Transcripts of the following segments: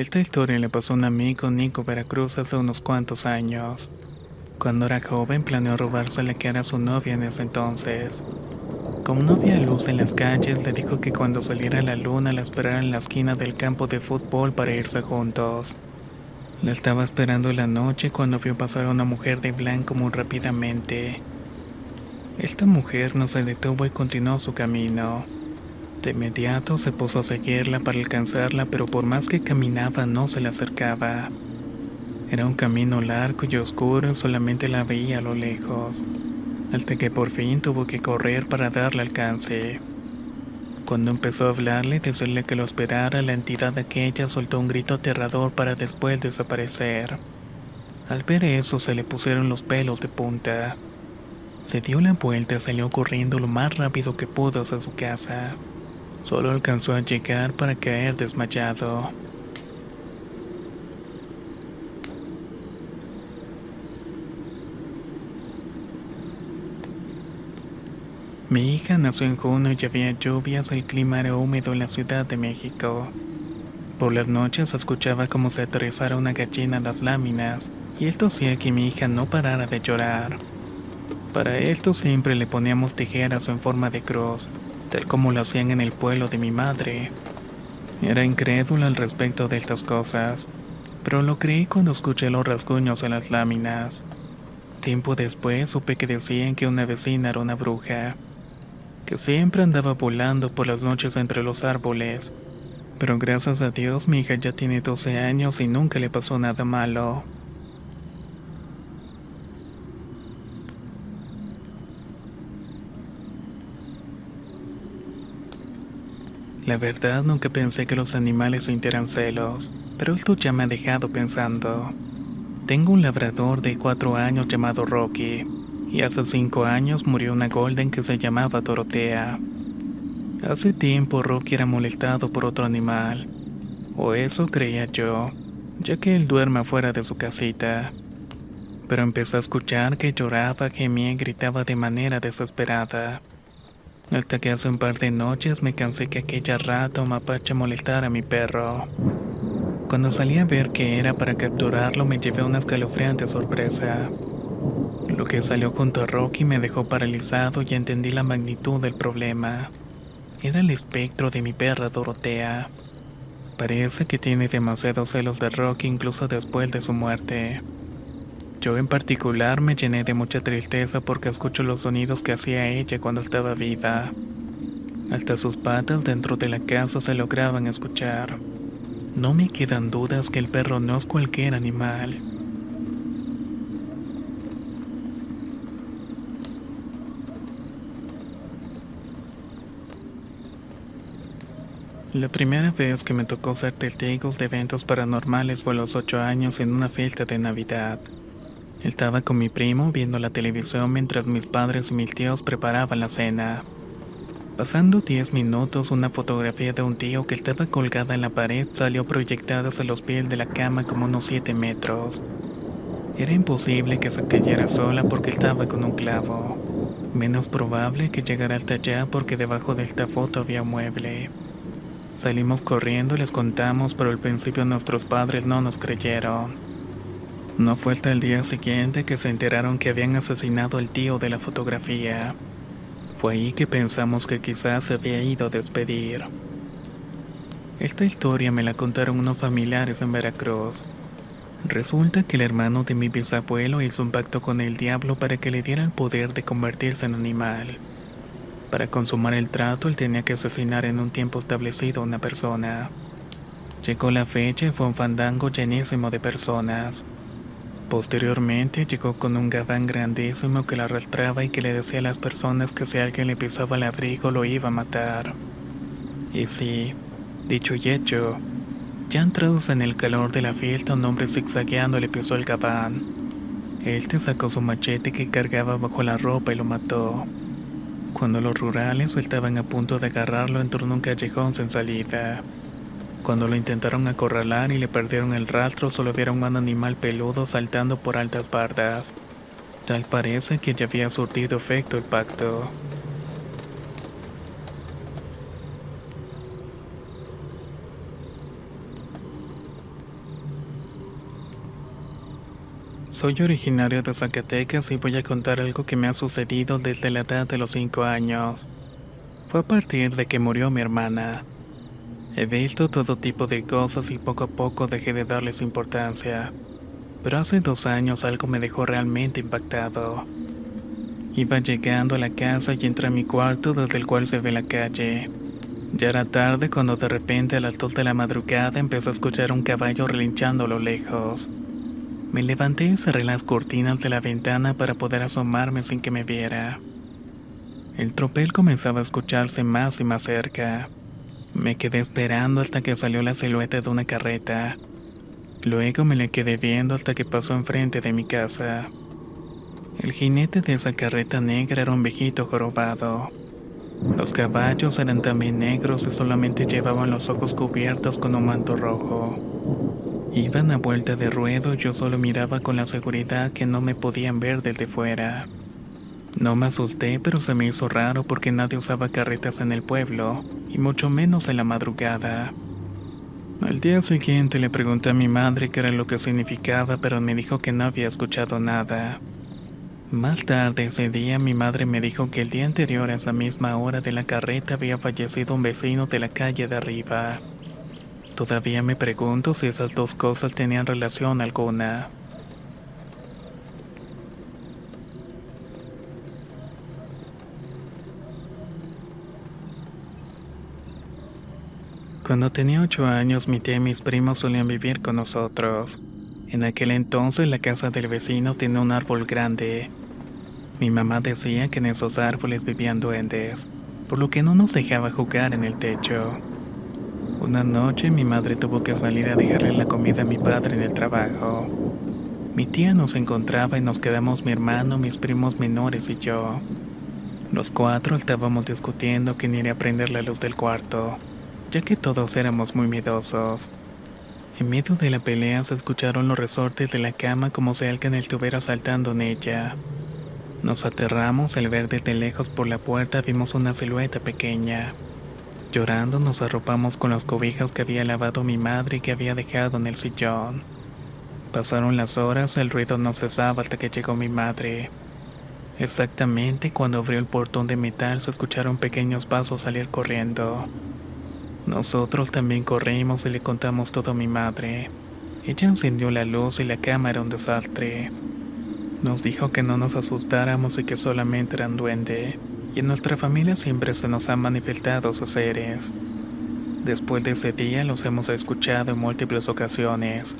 Esta historia le pasó a un amigo Nico Veracruz hace unos cuantos años. Cuando era joven planeó robarse la que era su novia en ese entonces. Como no había luz en las calles, le dijo que cuando saliera la luna la esperara en la esquina del campo de fútbol para irse juntos. La estaba esperando la noche cuando vio pasar a una mujer de blanco muy rápidamente. Esta mujer no se detuvo y continuó su camino. De inmediato se puso a seguirla para alcanzarla, pero por más que caminaba no se le acercaba. Era un camino largo y oscuro solamente la veía a lo lejos, hasta que por fin tuvo que correr para darle alcance. Cuando empezó a hablarle y decirle que lo esperara, la entidad aquella soltó un grito aterrador para después desaparecer. Al ver eso se le pusieron los pelos de punta. Se dio la vuelta y salió corriendo lo más rápido que pudo hacia su casa. Solo alcanzó a llegar para caer desmayado. Mi hija nació en junio y había lluvias, el clima era húmedo en la Ciudad de México. Por las noches escuchaba como se aterrizara una gallina en las láminas, y esto hacía que mi hija no parara de llorar. Para esto siempre le poníamos tijeras en forma de cruz, tal como lo hacían en el pueblo de mi madre. Era incrédula al respecto de estas cosas, pero lo creí cuando escuché los rasguños en las láminas. Tiempo después supe que decían que una vecina era una bruja, que siempre andaba volando por las noches entre los árboles. Pero gracias a Dios mi hija ya tiene 12 años y nunca le pasó nada malo. La verdad nunca pensé que los animales sintieran celos, pero esto ya me ha dejado pensando. Tengo un labrador de 4 años llamado Rocky, y hace 5 años murió una golden que se llamaba Dorotea. Hace tiempo Rocky era molestado por otro animal, o eso creía yo, ya que él duerme fuera de su casita. Pero empecé a escuchar que lloraba, gemía y gritaba de manera desesperada. Hasta que hace un par de noches me cansé que aquella rata o mapache molestara a mi perro. Cuando salí a ver qué era para capturarlo me llevé una escalofriante sorpresa. Lo que salió junto a Rocky me dejó paralizado y entendí la magnitud del problema. Era el espectro de mi perra Dorotea. Parece que tiene demasiados celos de Rocky incluso después de su muerte. Yo en particular me llené de mucha tristeza porque escucho los sonidos que hacía ella cuando estaba viva. Hasta sus patas dentro de la casa se lograban escuchar. No me quedan dudas que el perro no es cualquier animal. La primera vez que me tocó ser testigo de eventos paranormales fue a los 8 años en una fiesta de Navidad. Estaba con mi primo viendo la televisión mientras mis padres y mis tíos preparaban la cena. Pasando 10 minutos, una fotografía de un tío que estaba colgada en la pared salió proyectada hacia los pies de la cama como unos 7 metros. Era imposible que se cayera sola porque estaba con un clavo. Menos probable que llegara hasta allá porque debajo de esta foto había un mueble. Salimos corriendo y les contamos, pero al principio nuestros padres no nos creyeron. No fue hasta el día siguiente que se enteraron que habían asesinado al tío de la fotografía. Fue ahí que pensamos que quizás se había ido a despedir. Esta historia me la contaron unos familiares en Veracruz. Resulta que el hermano de mi bisabuelo hizo un pacto con el diablo para que le diera el poder de convertirse en animal. Para consumar el trato, él tenía que asesinar en un tiempo establecido a una persona. Llegó la fecha y fue un fandango llenísimo de personas. Posteriormente llegó con un gabán grandísimo que lo arrastraba y que le decía a las personas que si alguien le pisaba el abrigo lo iba a matar. Y sí, dicho y hecho, ya entrados en el calor de la fiesta, un hombre zigzagueando le pisó el gabán. Él te sacó su machete que cargaba bajo la ropa y lo mató. Cuando los rurales estaban a punto de agarrarlo, entró en un callejón sin salida. Cuando lo intentaron acorralar y le perdieron el rastro, solo vieron un animal peludo saltando por altas bardas. Tal parece que ya había surtido efecto el pacto. Soy originario de Zacatecas y voy a contar algo que me ha sucedido desde la edad de los 5 años. Fue a partir de que murió mi hermana. He visto todo tipo de cosas y poco a poco dejé de darles importancia. Pero hace dos años algo me dejó realmente impactado. Iba llegando a la casa y entré a mi cuarto desde el cual se ve la calle. Ya era tarde cuando de repente a las dos de la madrugada empecé a escuchar un caballo relinchando a lo lejos. Me levanté y cerré las cortinas de la ventana para poder asomarme sin que me viera. El tropel comenzaba a escucharse más y más cerca. Me quedé esperando hasta que salió la silueta de una carreta. Luego me le quedé viendo hasta que pasó enfrente de mi casa. El jinete de esa carreta negra era un viejito jorobado. Los caballos eran también negros y solamente llevaban los ojos cubiertos con un manto rojo. Iban a vuelta de ruedo y yo solo miraba con la seguridad que no me podían ver desde fuera. No me asusté, pero se me hizo raro porque nadie usaba carretas en el pueblo, y mucho menos en la madrugada. Al día siguiente le pregunté a mi madre qué era lo que significaba, pero me dijo que no había escuchado nada. Más tarde ese día mi madre me dijo que el día anterior a esa misma hora de la carreta había fallecido un vecino de la calle de arriba. Todavía me pregunto si esas dos cosas tenían relación alguna. Cuando tenía ocho años mi tía y mis primos solían vivir con nosotros. En aquel entonces la casa del vecino tenía un árbol grande. Mi mamá decía que en esos árboles vivían duendes, por lo que no nos dejaba jugar en el techo. Una noche mi madre tuvo que salir a dejarle la comida a mi padre en el trabajo. Mi tía nos encontraba y nos quedamos mi hermano, mis primos menores y yo. Los cuatro estábamos discutiendo quién iría a prender la luz del cuarto, ya que todos éramos muy miedosos. En medio de la pelea se escucharon los resortes de la cama como si alguien estuviera saltando en ella. Nos aterramos al ver desde lejos por la puerta vimos una silueta pequeña. Llorando nos arropamos con las cobijas que había lavado mi madre y que había dejado en el sillón. Pasaron las horas, el ruido no cesaba hasta que llegó mi madre. Exactamente cuando abrió el portón de metal se escucharon pequeños pasos salir corriendo. Nosotros también corrimos y le contamos todo a mi madre. Ella encendió la luz y la cama era un desastre. Nos dijo que no nos asustáramos y que solamente eran duende, y en nuestra familia siempre se nos han manifestado sus seres. Después de ese día los hemos escuchado en múltiples ocasiones,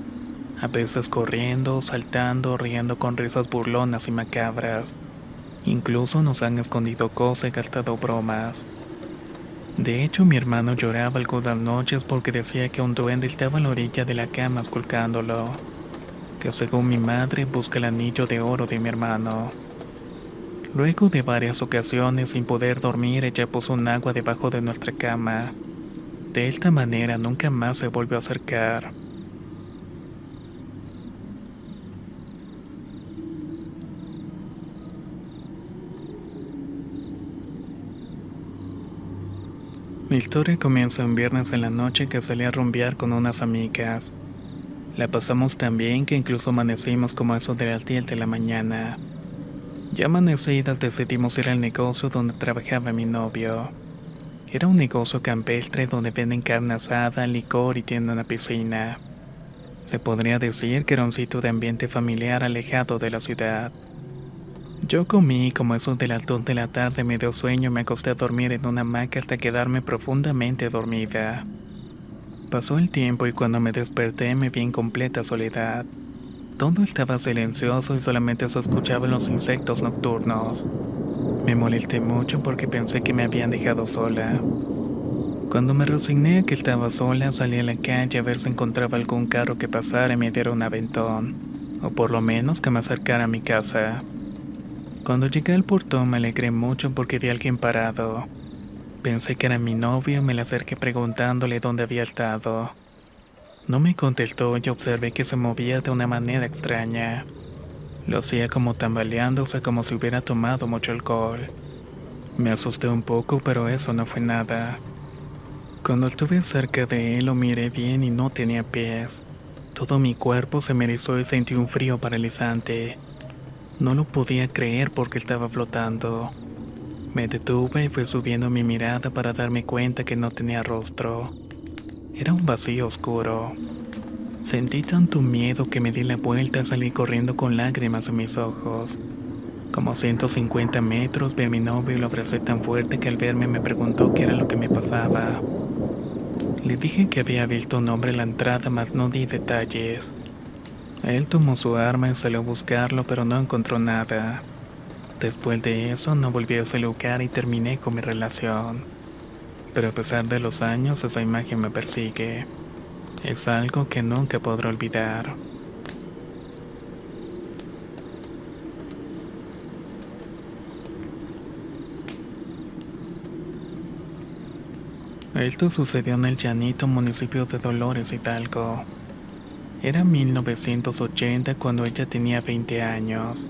a veces corriendo, saltando, riendo con risas burlonas y macabras. Incluso nos han escondido cosas y gastado bromas. De hecho, mi hermano lloraba algunas noches porque decía que un duende estaba en la orilla de la cama esculcándolo. Que según mi madre busca el anillo de oro de mi hermano. Luego de varias ocasiones sin poder dormir, ella puso un agua debajo de nuestra cama. De esta manera nunca más se volvió a acercar. Mi historia comienza un viernes en la noche que salí a rumbear con unas amigas. La pasamos tan bien que incluso amanecimos como eso de las 10 de la mañana. Ya amanecidas decidimos ir al negocio donde trabajaba mi novio. Era un negocio campestre donde venden carne asada, licor y tienen una piscina. Se podría decir que era un sitio de ambiente familiar alejado de la ciudad. Yo comí como eso de las 2 de la tarde me dio sueño me acosté a dormir en una hamaca hasta quedarme profundamente dormida. Pasó el tiempo y cuando me desperté me vi en completa soledad. Todo estaba silencioso y solamente se escuchaban los insectos nocturnos. Me molesté mucho porque pensé que me habían dejado sola. Cuando me resigné a que estaba sola, salí a la calle a ver si encontraba algún carro que pasara y me diera un aventón, o por lo menos que me acercara a mi casa. Cuando llegué al portón me alegré mucho porque vi a alguien parado. Pensé que era mi novio y me le acerqué preguntándole dónde había estado. No me contestó y observé que se movía de una manera extraña. Lo hacía como tambaleándose como si hubiera tomado mucho alcohol. Me asusté un poco, pero eso no fue nada. Cuando estuve cerca de él lo miré bien y no tenía pies. Todo mi cuerpo se me erizó y sentí un frío paralizante. No lo podía creer porque estaba flotando. Me detuve y fui subiendo mi mirada para darme cuenta que no tenía rostro. Era un vacío oscuro. Sentí tanto miedo que me di la vuelta y salí corriendo con lágrimas en mis ojos. Como 150 metros vi a mi novio y lo abracé tan fuerte que al verme me preguntó qué era lo que me pasaba. Le dije que había visto un hombre en la entrada, mas no di detalles. Él tomó su arma y salió a buscarlo, pero no encontró nada. Después de eso no volví a ese lugar y terminé con mi relación. Pero a pesar de los años, esa imagen me persigue. Es algo que nunca podré olvidar. Esto sucedió en el Llanito, municipio de Dolores, Hidalgo. Era 1980 cuando ella tenía 20 años.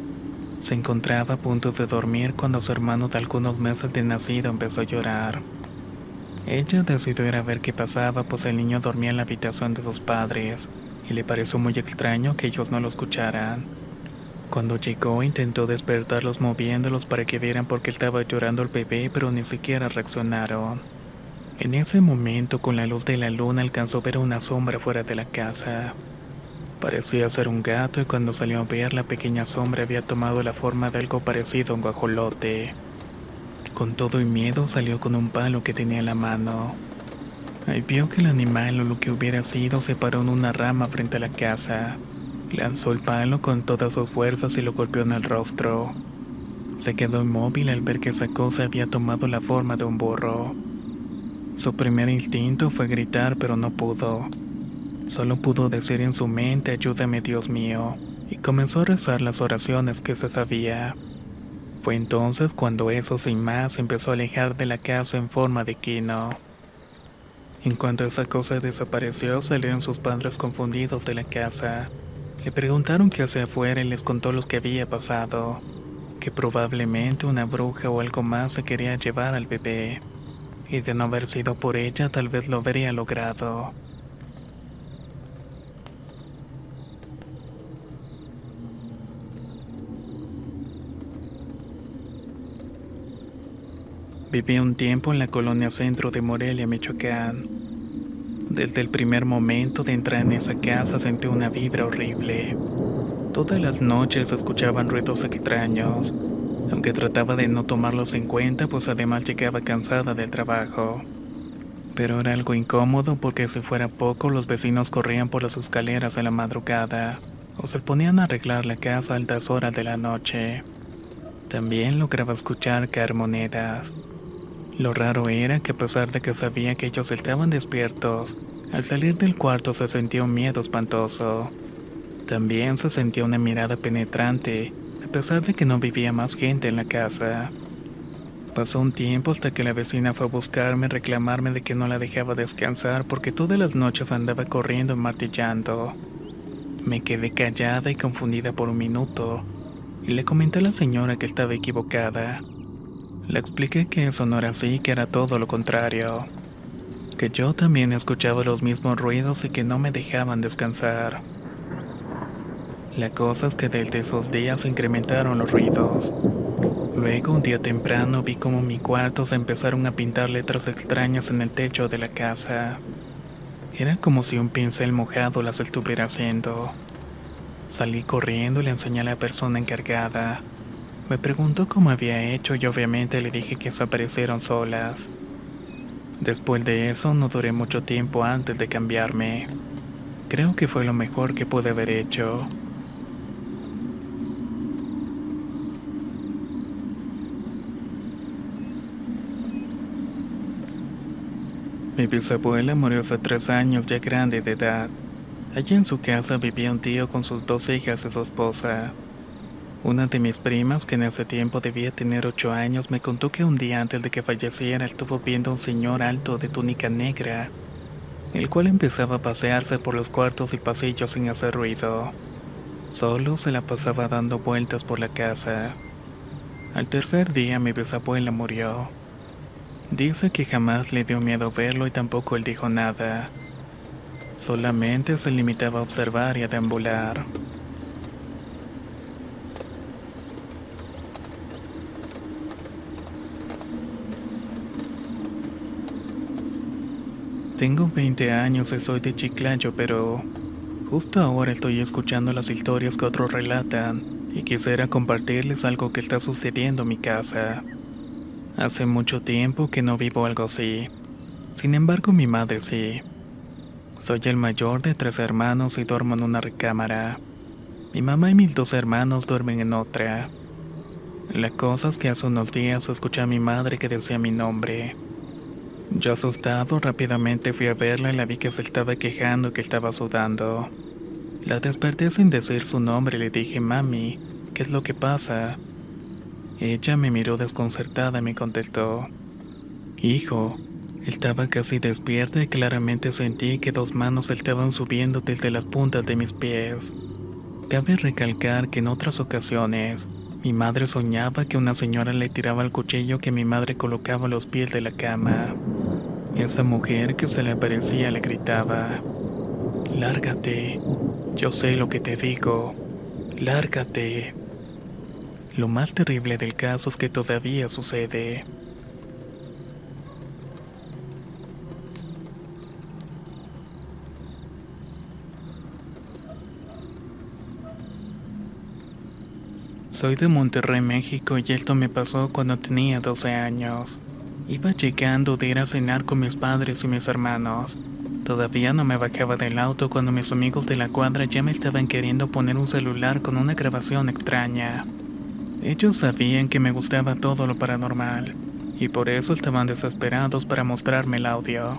Se encontraba a punto de dormir cuando su hermano de algunos meses de nacido empezó a llorar. Ella decidió ir a ver qué pasaba, pues el niño dormía en la habitación de sus padres, y le pareció muy extraño que ellos no lo escucharan. Cuando llegó intentó despertarlos moviéndolos para que vieran por qué estaba llorando el bebé, pero ni siquiera reaccionaron. En ese momento, con la luz de la luna, alcanzó a ver una sombra fuera de la casa. Parecía ser un gato y cuando salió a ver, la pequeña sombra había tomado la forma de algo parecido a un guajolote. Con todo y miedo salió con un palo que tenía en la mano. Ahí vio que el animal o lo que hubiera sido se paró en una rama frente a la casa. Lanzó el palo con todas sus fuerzas y lo golpeó en el rostro. Se quedó inmóvil al ver que esa cosa había tomado la forma de un burro. Su primer instinto fue gritar, pero no pudo. Solo pudo decir en su mente, ayúdame Dios mío, y comenzó a rezar las oraciones que se sabía. Fue entonces cuando eso sin más empezó a alejar de la casa en forma de quino. En cuanto esa cosa desapareció, salieron sus padres confundidos de la casa. Le preguntaron qué hacía afuera y les contó lo que había pasado, que probablemente una bruja o algo más se quería llevar al bebé y de no haber sido por ella tal vez lo habría logrado. Viví un tiempo en la colonia centro de Morelia, Michoacán. Desde el primer momento de entrar en esa casa sentí una vibra horrible. Todas las noches escuchaban ruidos extraños, aunque trataba de no tomarlos en cuenta, pues además llegaba cansada del trabajo. Pero era algo incómodo porque si fuera poco los vecinos corrían por las escaleras a la madrugada o se ponían a arreglar la casa a altas horas de la noche. También lograba escuchar caer monedas. Lo raro era que a pesar de que sabía que ellos estaban despiertos, al salir del cuarto se sentía un miedo espantoso. También se sentía una mirada penetrante a pesar de que no vivía más gente en la casa. Pasó un tiempo hasta que la vecina fue a buscarme y reclamarme de que no la dejaba descansar porque todas las noches andaba corriendo y martillando. Me quedé callada y confundida por un minuto, y le comenté a la señora que estaba equivocada. Le expliqué que eso no era así, que era todo lo contrario. Que yo también escuchaba los mismos ruidos y que no me dejaban descansar. La cosa es que desde esos días se incrementaron los ruidos. Luego, un día temprano, vi como en mi cuarto se empezaron a pintar letras extrañas en el techo de la casa. Era como si un pincel mojado las estuviera haciendo. Salí corriendo y le enseñé a la persona encargada. Me preguntó cómo había hecho y obviamente le dije que desaparecieron solas. Después de eso no duré mucho tiempo antes de cambiarme. Creo que fue lo mejor que pude haber hecho. Mi bisabuela murió hace tres años, ya grande de edad. Allí en su casa vivía un tío con sus dos hijas y su esposa. Una de mis primas, que en ese tiempo debía tener ocho años, me contó que un día antes de que falleciera estuvo viendo a un señor alto de túnica negra, el cual empezaba a pasearse por los cuartos y pasillos sin hacer ruido. Solo se la pasaba dando vueltas por la casa. Al tercer día mi bisabuela murió. Dice que jamás le dio miedo verlo y tampoco él dijo nada. Solamente se limitaba a observar y a deambular. Tengo 20 años y soy de Chiclayo, pero justo ahora estoy escuchando las historias que otros relatan y quisiera compartirles algo que está sucediendo en mi casa. Hace mucho tiempo que no vivo algo así. Sin embargo, mi madre sí. Soy el mayor de tres hermanos y duermo en una recámara. Mi mamá y mis dos hermanos duermen en otra. La cosa es que hace unos días escuché a mi madre que decía mi nombre. Yo asustado rápidamente fui a verla y la vi que se estaba quejando que estaba sudando. La desperté sin decir su nombre y le dije, mami, ¿qué es lo que pasa? Ella me miró desconcertada y me contestó, Hijo, estaba casi despierta y claramente sentí que dos manos estaban subiendo desde las puntas de mis pies. Cabe recalcar que en otras ocasiones, mi madre soñaba que una señora le tiraba el cuchillo que mi madre colocaba a los pies de la cama. Esa mujer que se le aparecía le gritaba, Lárgate, yo sé lo que te digo, lárgate. Lo más terrible del caso es que todavía sucede. Soy de Monterrey, México y esto me pasó cuando tenía 12 años. Iba llegando de ir a cenar con mis padres y mis hermanos. Todavía no me bajaba del auto cuando mis amigos de la cuadra ya me estaban queriendo poner un celular con una grabación extraña. Ellos sabían que me gustaba todo lo paranormal, y por eso estaban desesperados para mostrarme el audio.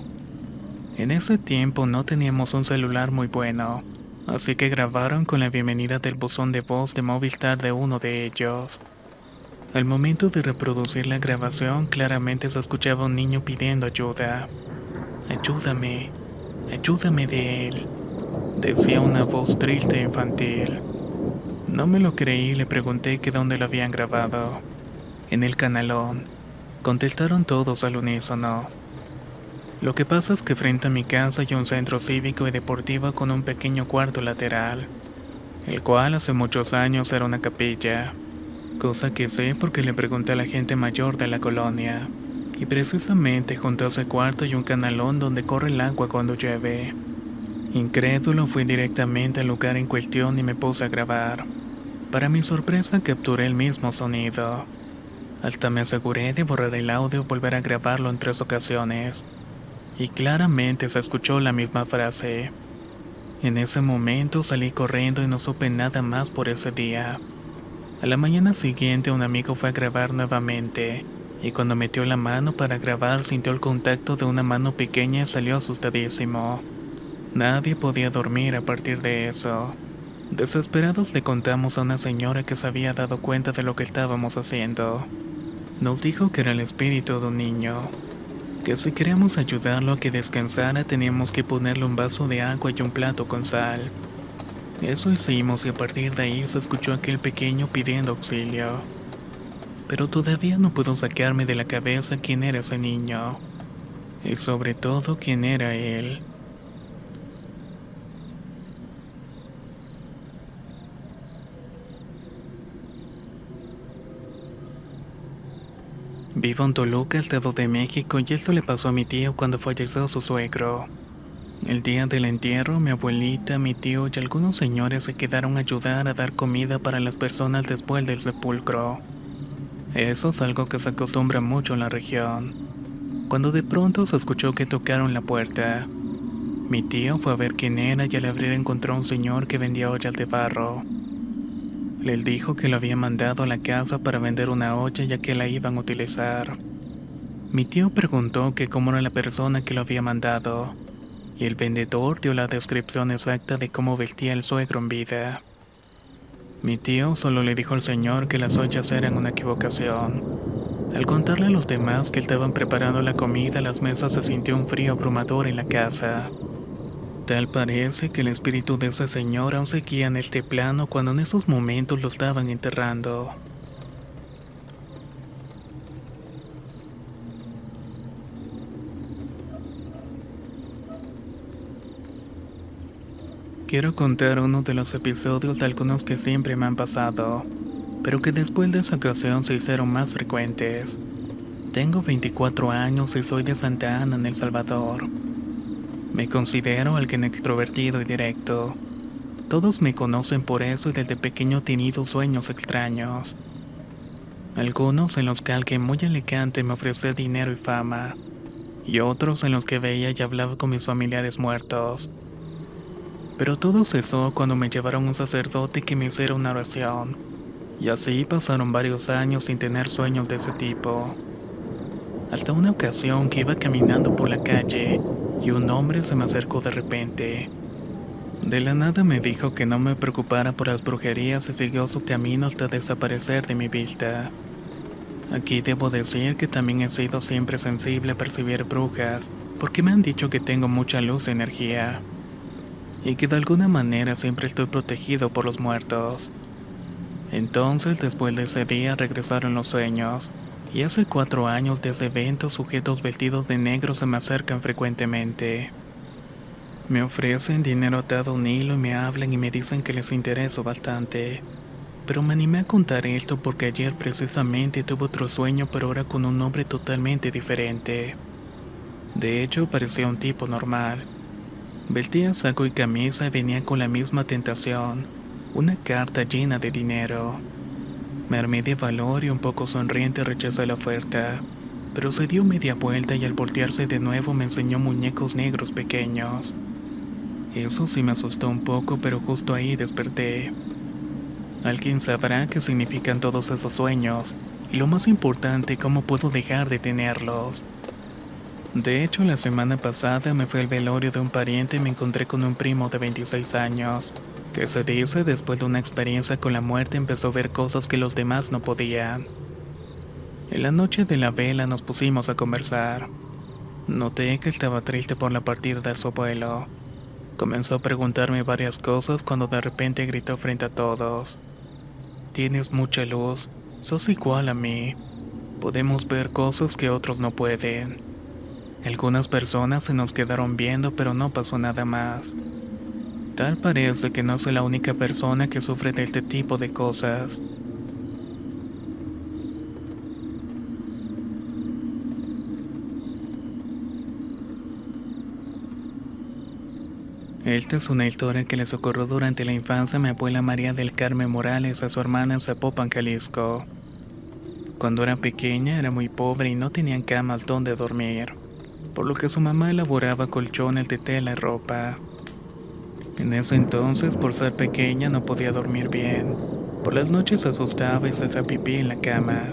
En ese tiempo no teníamos un celular muy bueno, así que grabaron con la bienvenida del buzón de voz de Movistar de uno de ellos. Al momento de reproducir la grabación, claramente se escuchaba un niño pidiendo ayuda. Ayúdame, ayúdame de él, decía una voz triste e infantil. No me lo creí y le pregunté que dónde lo habían grabado. En el canalón. Contestaron todos al unísono. Lo que pasa es que frente a mi casa hay un centro cívico y deportivo con un pequeño cuarto lateral, el cual hace muchos años era una capilla, cosa que sé porque le pregunté a la gente mayor de la colonia, y precisamente junto a ese cuarto hay un canalón donde corre el agua cuando llueve. Incrédulo fui directamente al lugar en cuestión y me puse a grabar. Para mi sorpresa capturé el mismo sonido. Hasta me aseguré de borrar el audio y volver a grabarlo en tres ocasiones y claramente se escuchó la misma frase. En ese momento salí corriendo y no supe nada más por ese día. A la mañana siguiente un amigo fue a grabar nuevamente, y cuando metió la mano para grabar sintió el contacto de una mano pequeña y salió asustadísimo. Nadie podía dormir a partir de eso. Desesperados le contamos a una señora que se había dado cuenta de lo que estábamos haciendo. Nos dijo que era el espíritu de un niño que si queríamos ayudarlo a que descansara teníamos que ponerle un vaso de agua y un plato con sal. Eso hicimos y a partir de ahí se escuchó aquel pequeño pidiendo auxilio. Pero todavía no puedo sacarme de la cabeza quién era ese niño. Y sobre todo quién era él. Vivo en Toluca, Estado de México, y esto le pasó a mi tío cuando falleció su suegro. El día del entierro, mi abuelita, mi tío y algunos señores se quedaron a ayudar a dar comida para las personas después del sepulcro. Eso es algo que se acostumbra mucho en la región. Cuando de pronto se escuchó que tocaron la puerta, mi tío fue a ver quién era y al abrir encontró a un señor que vendía ollas de barro. Le dijo que lo había mandado a la casa para vender una olla ya que la iban a utilizar. Mi tío preguntó que cómo era la persona que lo había mandado, y el vendedor dio la descripción exacta de cómo vestía el suegro en vida. Mi tío solo le dijo al señor que las ollas eran una equivocación. Al contarle a los demás que estaban preparando la comida, a las mesas se sintió un frío abrumador en la casa. Tal parece que el espíritu de ese señor aún seguía en este plano cuando en esos momentos lo estaban enterrando. Quiero contar uno de los episodios de algunos que siempre me han pasado, pero que después de esa ocasión se hicieron más frecuentes. Tengo 24 años y soy de Santa Ana, en El Salvador. Me considero alguien extrovertido y directo. Todos me conocen por eso y desde pequeño he tenido sueños extraños. Algunos en los que alguien muy elegante me ofrecía dinero y fama, y otros en los que veía y hablaba con mis familiares muertos. Pero todo cesó cuando me llevaron un sacerdote que me hiciera una oración, y así pasaron varios años sin tener sueños de ese tipo. Hasta una ocasión que iba caminando por la calle y un hombre se me acercó de repente. De la nada me dijo que no me preocupara por las brujerías y siguió su camino hasta desaparecer de mi vista. Aquí debo decir que también he sido siempre sensible a percibir brujas, porque me han dicho que tengo mucha luz y energía, y que de alguna manera siempre estoy protegido por los muertos. Entonces, después de ese día, regresaron los sueños, y hace cuatro años desde eventos sujetos vestidos de negro se me acercan frecuentemente. Me ofrecen dinero atado a un hilo y me hablan y me dicen que les intereso bastante. Pero me animé a contar esto porque ayer precisamente tuve otro sueño pero ahora con un nombre totalmente diferente. De hecho parecía un tipo normal. Vestía saco y camisa y venía con la misma tentación, una carta llena de dinero. Me armé de valor y un poco sonriente rechazé la oferta, pero se dio media vuelta y al voltearse de nuevo me enseñó muñecos negros pequeños. Eso sí me asustó un poco, pero justo ahí desperté. Alguien sabrá qué significan todos esos sueños, y lo más importante, cómo puedo dejar de tenerlos. De hecho, la semana pasada me fui al velorio de un pariente y me encontré con un primo de 26 años, que se dice después de una experiencia con la muerte empezó a ver cosas que los demás no podían. En la noche de la vela nos pusimos a conversar. Noté que estaba triste por la partida de su abuelo. Comenzó a preguntarme varias cosas cuando de repente gritó frente a todos. Tienes mucha luz, sos igual a mí. Podemos ver cosas que otros no pueden. Algunas personas se nos quedaron viendo pero no pasó nada más. Tal parece que no soy la única persona que sufre de este tipo de cosas. Esta es una historia que les ocurrió durante la infancia a mi abuela María del Carmen Morales a su hermana en Zapopan, Jalisco. Cuando era pequeña era muy pobre y no tenían camas donde dormir, por lo que su mamá elaboraba colchones de tela y ropa. En ese entonces, por ser pequeña, no podía dormir bien. Por las noches se asustaba y se hacía pipí en la cama,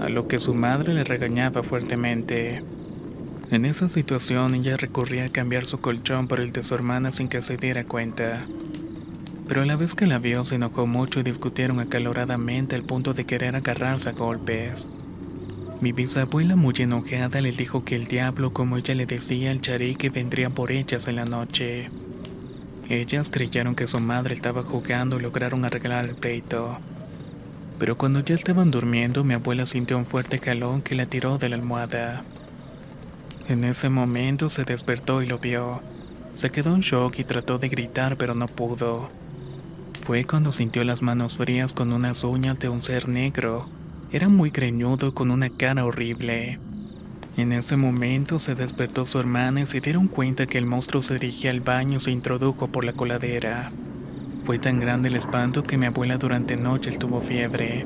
a lo que su madre le regañaba fuertemente. En esa situación ella recurría a cambiar su colchón por el de su hermana sin que se diera cuenta. Pero a la vez que la vio se enojó mucho y discutieron acaloradamente al punto de querer agarrarse a golpes. Mi bisabuela muy enojada le dijo que el diablo, como ella le decía al charique, vendría por ellas en la noche. Ellas creyeron que su madre estaba jugando y lograron arreglar el pleito. Pero cuando ya estaban durmiendo, mi abuela sintió un fuerte jalón que la tiró de la almohada. En ese momento se despertó y lo vio. Se quedó en shock y trató de gritar pero no pudo. Fue cuando sintió las manos frías con unas uñas de un ser negro. Era muy greñudo con una cara horrible. En ese momento se despertó su hermana y se dieron cuenta que el monstruo se dirigía al baño y se introdujo por la coladera. Fue tan grande el espanto que mi abuela durante noche tuvo fiebre.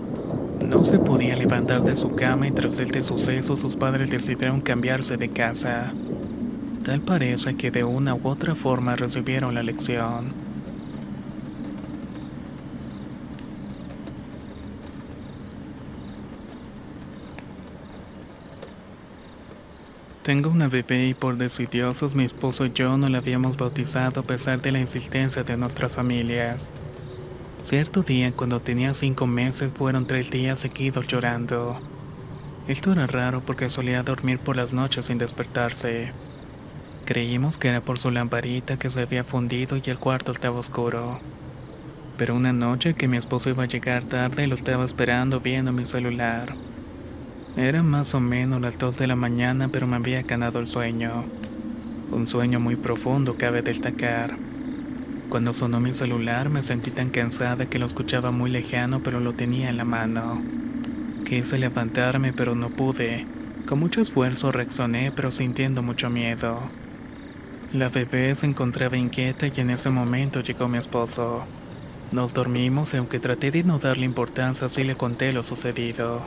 No se podía levantar de su cama y tras este suceso sus padres decidieron cambiarse de casa. Tal parece que de una u otra forma recibieron la lección. Tengo una bebé y por decidiosos mi esposo y yo no la habíamos bautizado a pesar de la insistencia de nuestras familias. Cierto día, cuando tenía cinco meses, fueron tres días seguidos llorando. Esto era raro porque solía dormir por las noches sin despertarse. Creímos que era por su lamparita que se había fundido y el cuarto estaba oscuro. Pero una noche que mi esposo iba a llegar tarde lo estaba esperando viendo mi celular. Era más o menos las dos de la mañana, pero me había ganado el sueño. Un sueño muy profundo, cabe destacar. Cuando sonó mi celular me sentí tan cansada que lo escuchaba muy lejano pero lo tenía en la mano. Quise levantarme pero no pude. Con mucho esfuerzo reaccioné pero sintiendo mucho miedo. La bebé se encontraba inquieta y en ese momento llegó mi esposo. Nos dormimos y aunque traté de no darle importancia sí le conté lo sucedido.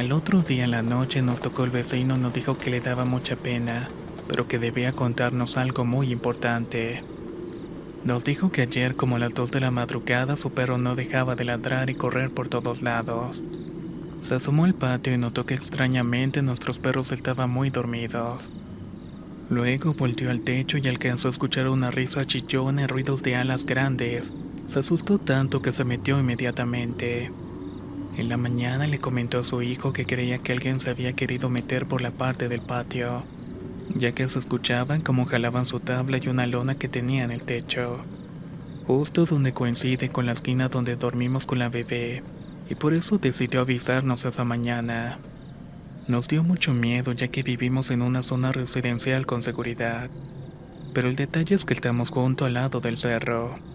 El otro día en la noche nos tocó el vecino nos dijo que le daba mucha pena, pero que debía contarnos algo muy importante. Nos dijo que ayer como a las 2 de la madrugada su perro no dejaba de ladrar y correr por todos lados. Se asomó al patio y notó que extrañamente nuestros perros estaban muy dormidos. Luego volteó al techo y alcanzó a escuchar una risa chillona y ruidos de alas grandes. Se asustó tanto que se metió inmediatamente. En la mañana le comentó a su hijo que creía que alguien se había querido meter por la parte del patio, ya que se escuchaban como jalaban su tabla y una lona que tenía en el techo, justo donde coincide con la esquina donde dormimos con la bebé, y por eso decidió avisarnos esa mañana. Nos dio mucho miedo ya que vivimos en una zona residencial con seguridad, pero el detalle es que estamos junto al lado del cerro.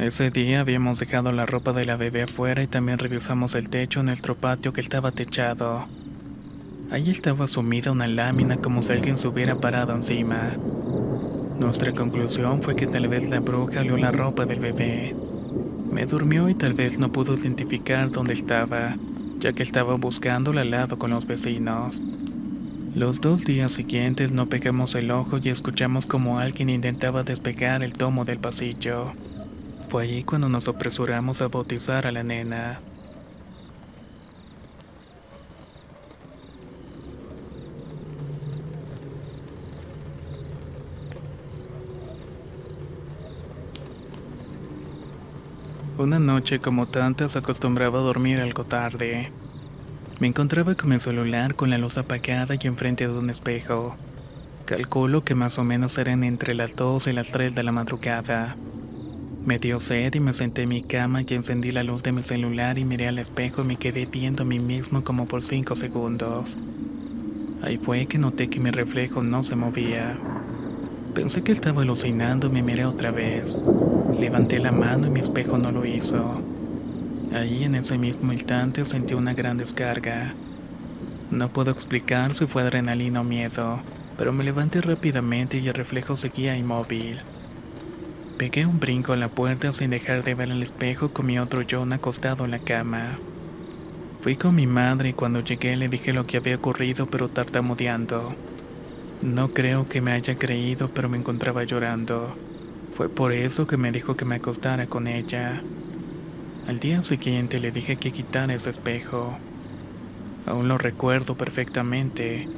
Ese día habíamos dejado la ropa de la bebé afuera y también revisamos el techo en nuestro patio que estaba techado. Ahí estaba sumida una lámina como si alguien se hubiera parado encima. Nuestra conclusión fue que tal vez la bruja olió la ropa del bebé. Me durmió y tal vez no pudo identificar dónde estaba, ya que estaba buscándola al lado con los vecinos. Los dos días siguientes no pegamos el ojo y escuchamos como alguien intentaba despegar el tomo del pasillo. Fue allí cuando nos apresuramos a bautizar a la nena. Una noche como tantas acostumbraba a dormir algo tarde. Me encontraba con mi celular con la luz apagada y enfrente de un espejo. Calculo que más o menos eran entre las 2 y las 3 de la madrugada. Me dio sed y me senté en mi cama y encendí la luz de mi celular y miré al espejo y me quedé viendo a mí mismo como por 5 segundos. Ahí fue que noté que mi reflejo no se movía. Pensé que estaba alucinando y me miré otra vez. Levanté la mano y mi espejo no lo hizo. Ahí en ese mismo instante sentí una gran descarga. No puedo explicar si fue adrenalina o miedo, pero me levanté rápidamente y el reflejo seguía inmóvil. Pegué un brinco a la puerta sin dejar de ver el espejo con mi otro yo acostado en la cama. Fui con mi madre y cuando llegué le dije lo que había ocurrido pero tartamudeando. No creo que me haya creído, pero me encontraba llorando. Fue por eso que me dijo que me acostara con ella. Al día siguiente le dije que quitara ese espejo. Aún lo recuerdo perfectamente.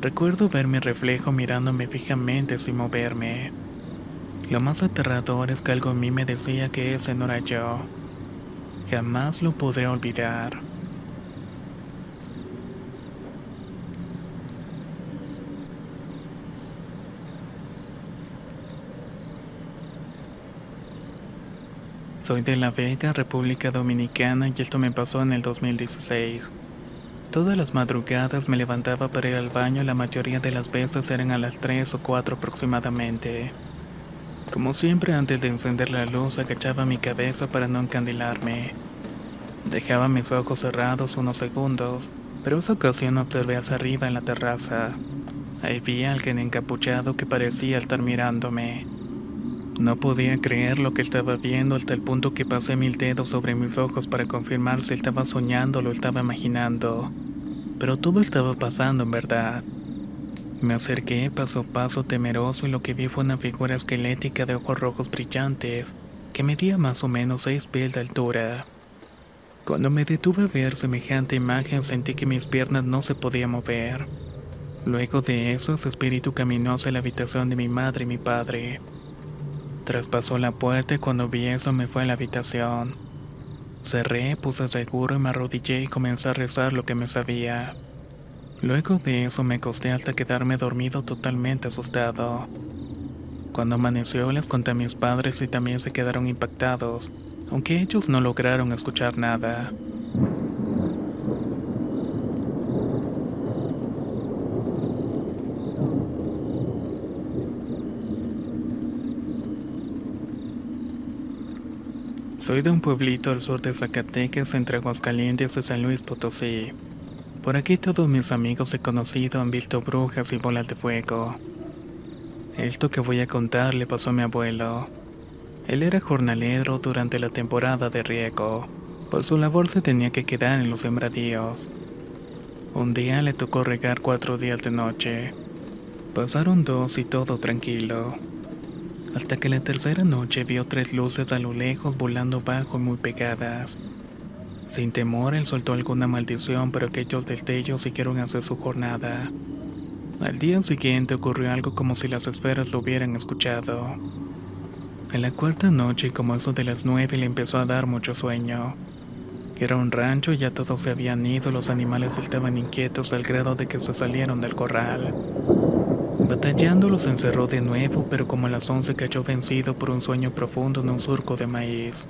Recuerdo ver mi reflejo mirándome fijamente sin moverme. Lo más aterrador es que algo en mí me decía que ese no era yo. Jamás lo podré olvidar. Soy de La Vega, República Dominicana, y esto me pasó en el 2016. Todas las madrugadas me levantaba para ir al baño la mayoría de las veces eran a las 3 o 4 aproximadamente. Como siempre, antes de encender la luz, agachaba mi cabeza para no encandilarme. Dejaba mis ojos cerrados unos segundos, pero esa ocasión observé hacia arriba en la terraza. Ahí vi a alguien encapuchado que parecía estar mirándome. No podía creer lo que estaba viendo hasta el punto que pasé mil dedos sobre mis ojos para confirmar si estaba soñando o lo estaba imaginando. Pero todo estaba pasando en verdad. Me acerqué paso a paso temeroso y lo que vi fue una figura esquelética de ojos rojos brillantes que medía más o menos seis pies de altura. Cuando me detuve a ver semejante imagen sentí que mis piernas no se podían mover. Luego de eso, ese espíritu caminó hacia la habitación de mi madre y mi padre. Traspasó la puerta y cuando vi eso me fue a la habitación. Cerré, puse seguro y me arrodillé y comencé a rezar lo que me sabía. Luego de eso me acosté hasta quedarme dormido totalmente asustado. Cuando amaneció les conté a mis padres y también se quedaron impactados, aunque ellos no lograron escuchar nada. Soy de un pueblito al sur de Zacatecas entre Aguascalientes y San Luis Potosí. Por aquí todos mis amigos he conocido han visto brujas y bolas de fuego. Esto que voy a contar le pasó a mi abuelo. Él era jornalero durante la temporada de riego. Por su labor se tenía que quedar en los sembradíos. Un día le tocó regar cuatro días de noche. Pasaron dos y todo tranquilo hasta que la tercera noche vio tres luces a lo lejos volando bajo y muy pegadas. Sin temor, él soltó alguna maldición, pero aquellos destellos siguieron hacer su jornada. Al día siguiente ocurrió algo como si las esferas lo hubieran escuchado. En la cuarta noche, como eso de las nueve, le empezó a dar mucho sueño. Era un rancho y ya todos se habían ido, los animales estaban inquietos al grado de que se salieron del corral. Batallando los encerró de nuevo, pero como a las once cayó vencido por un sueño profundo en un surco de maíz.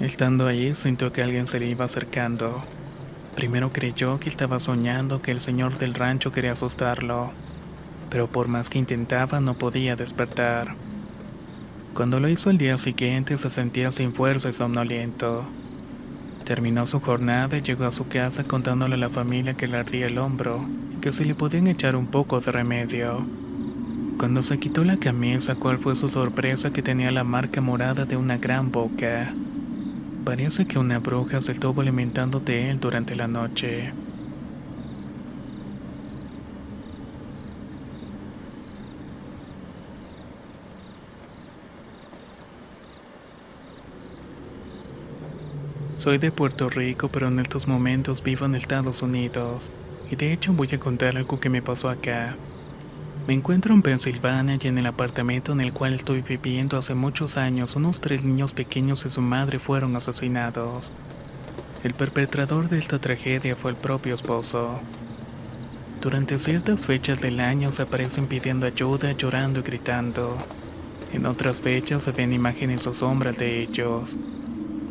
Estando allí, sintió que alguien se le iba acercando. Primero creyó que estaba soñando que el señor del rancho quería asustarlo, pero por más que intentaba no podía despertar. Cuando lo hizo el día siguiente se sentía sin fuerza y somnoliento. Terminó su jornada y llegó a su casa contándole a la familia que le ardía el hombro y que se le podían echar un poco de remedio. Cuando se quitó la camisa, cuál fue su sorpresa que tenía la marca morada de una gran boca. Parece que una bruja se estuvo alimentando de él durante la noche. Soy de Puerto Rico, pero en estos momentos vivo en Estados Unidos. Y de hecho voy a contar algo que me pasó acá. Me encuentro en Pensilvania y en el apartamento en el cual estoy viviendo hace muchos años, unos tres niños pequeños y su madre fueron asesinados. El perpetrador de esta tragedia fue el propio esposo. Durante ciertas fechas del año se aparecen pidiendo ayuda, llorando y gritando. En otras fechas se ven imágenes o sombras de ellos.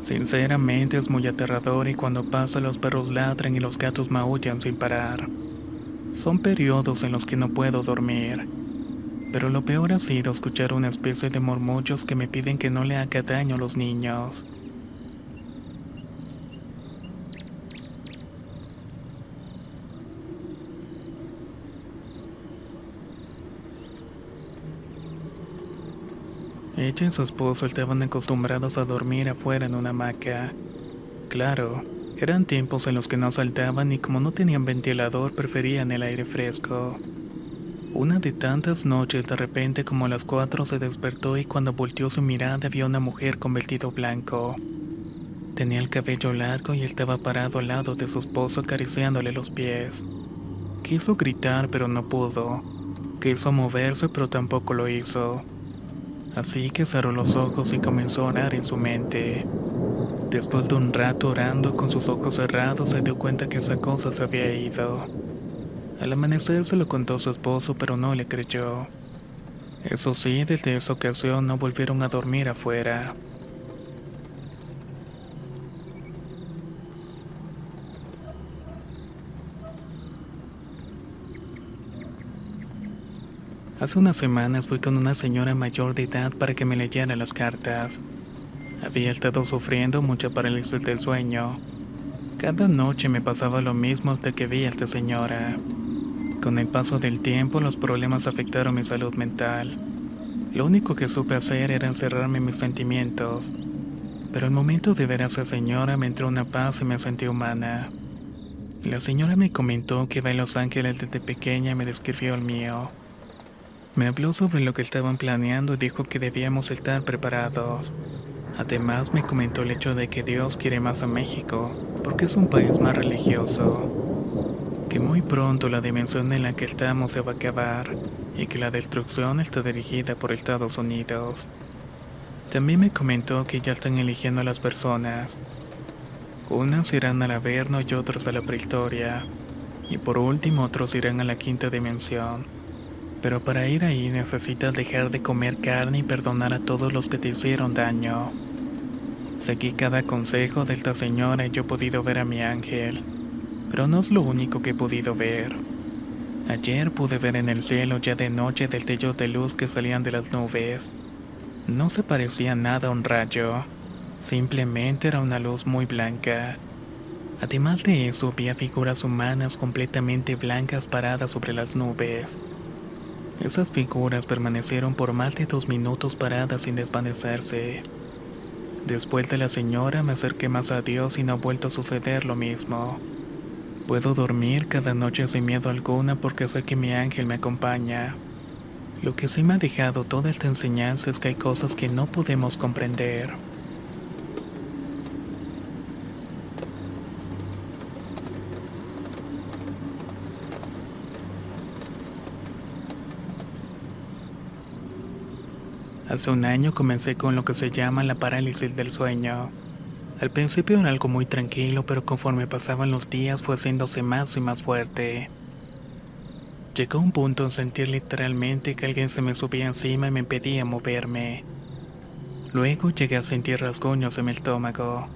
Sinceramente es muy aterrador y cuando pasa los perros ladran y los gatos maullan sin parar. Son periodos en los que no puedo dormir. Pero lo peor ha sido escuchar una especie de murmullos que me piden que no le haga daño a los niños. Ella y su esposo estaban acostumbrados a dormir afuera en una hamaca. Claro, eran tiempos en los que no saltaban y como no tenían ventilador preferían el aire fresco. Una de tantas noches de repente como a las cuatro se despertó y cuando volteó su mirada vio una mujer con vestido blanco. Tenía el cabello largo y estaba parado al lado de su esposo acariciándole los pies. Quiso gritar pero no pudo. Quiso moverse pero tampoco lo hizo. Así que cerró los ojos y comenzó a orar en su mente. Después de un rato orando con sus ojos cerrados se dio cuenta que esa cosa se había ido. Al amanecer se lo contó a su esposo pero no le creyó. Eso sí, desde esa ocasión no volvieron a dormir afuera. Hace unas semanas fui con una señora mayor de edad para que me leyera las cartas. Había estado sufriendo mucha parálisis del sueño. Cada noche me pasaba lo mismo hasta que vi a esta señora. Con el paso del tiempo los problemas afectaron mi salud mental. Lo único que supe hacer era encerrarme en mis sentimientos. Pero al momento de ver a esa señora me entró una paz y me sentí humana. La señora me comentó que va a Los Ángeles desde pequeña y me describió el mío. Me habló sobre lo que estaban planeando y dijo que debíamos estar preparados. Además me comentó el hecho de que Dios quiere más a México, porque es un país más religioso. Que muy pronto la dimensión en la que estamos se va a acabar y que la destrucción está dirigida por Estados Unidos. También me comentó que ya están eligiendo a las personas. Unas irán al Averno y otros a la prehistoria. Y por último otros irán a la quinta dimensión. Pero para ir ahí necesitas dejar de comer carne y perdonar a todos los que te hicieron daño. Seguí cada consejo de esta señora y yo he podido ver a mi ángel, pero no es lo único que he podido ver. Ayer pude ver en el cielo ya de noche destellos de luz que salían de las nubes. No se parecía nada a un rayo, Simplemente era una luz muy blanca. Además de eso, vi a figuras humanas completamente blancas paradas sobre las nubes. Esas figuras permanecieron por más de dos minutos paradas sin desvanecerse. Después de la señora me acerqué más a Dios y no ha vuelto a suceder lo mismo. Puedo dormir cada noche sin miedo alguna porque sé que mi ángel me acompaña. Lo que sí me ha dejado toda esta enseñanza es que hay cosas que no podemos comprender. Hace un año comencé con lo que se llama la parálisis del sueño. Al principio era algo muy tranquilo, pero conforme pasaban los días fue haciéndose más y más fuerte. Llegó un punto en sentir literalmente que alguien se me subía encima y me impedía moverme. Luego llegué a sentir rasguños en mi estómago.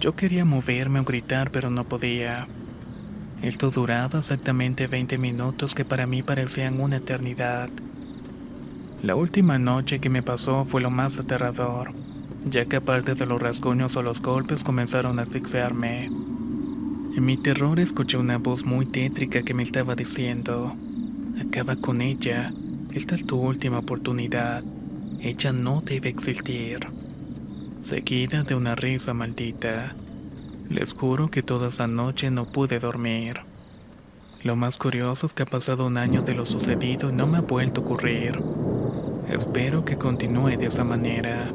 Yo quería moverme o gritar, pero no podía. Esto duraba exactamente 20 minutos que para mí parecían una eternidad. La última noche que me pasó fue lo más aterrador, ya que aparte de los rasguños o los golpes comenzaron a asfixiarme. En mi terror escuché una voz muy tétrica que me estaba diciendo, acaba con ella, esta es tu última oportunidad, ella no debe existir. Seguida de una risa maldita. Les juro que toda esa noche no pude dormir. Lo más curioso es que ha pasado un año de lo sucedido y no me ha vuelto a ocurrir. Espero que continúe de esa manera.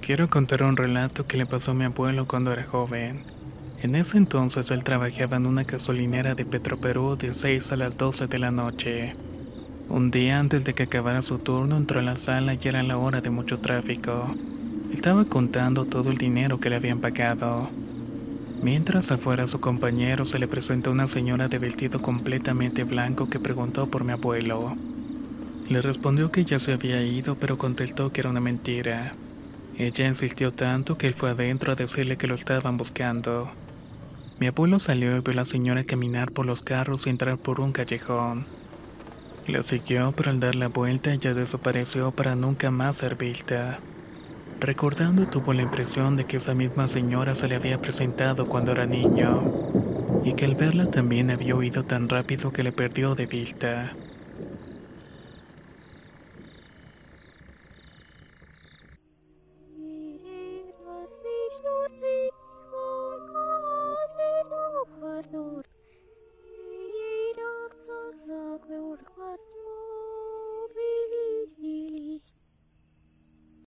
Quiero contar un relato que le pasó a mi abuelo cuando era joven. En ese entonces él trabajaba en una gasolinera de Petroperú de 6 a las 12 de la noche. Un día antes de que acabara su turno entró a la sala y era la hora de mucho tráfico. Estaba contando todo el dinero que le habían pagado. Mientras afuera su compañero se le presentó una señora de vestido completamente blanco que preguntó por mi abuelo. Le respondió que ya se había ido, pero contestó que era una mentira. Ella insistió tanto que él fue adentro a decirle que lo estaban buscando. Mi abuelo salió y vio a la señora caminar por los carros y entrar por un callejón. La siguió, pero al dar la vuelta ella desapareció para nunca más ser vista. Recordando tuvo la impresión de que esa misma señora se le había presentado cuando era niño, y que al verla también había huido tan rápido que le perdió de vista.